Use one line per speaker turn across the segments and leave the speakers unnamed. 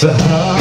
Sahara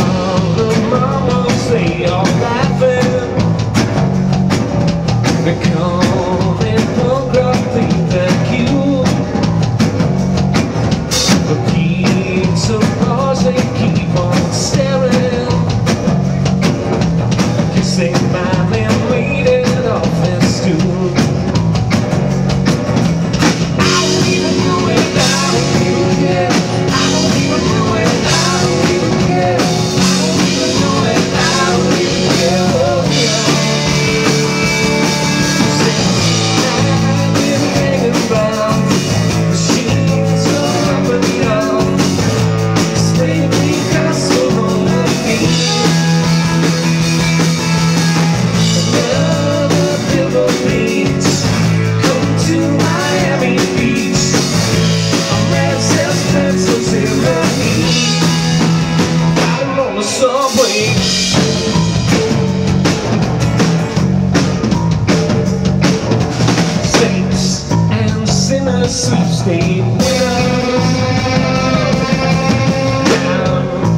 Stay down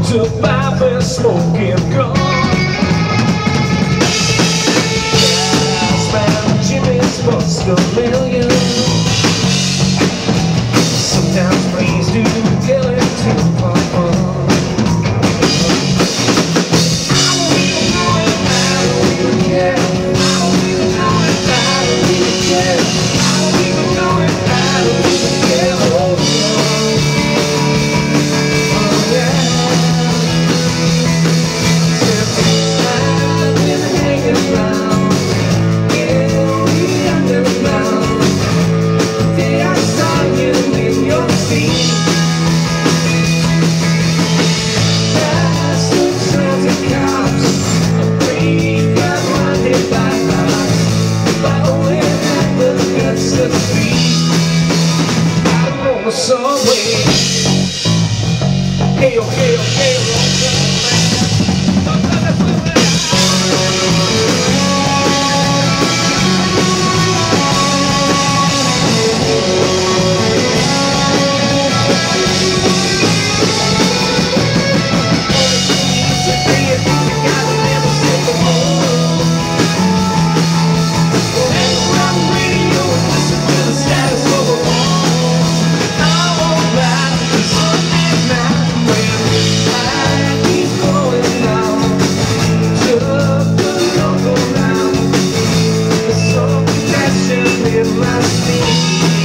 to five smoking gun. Jimmy's bust a million. Sometimes please do. place to be Out on the subway Hey, okay, okay it must be.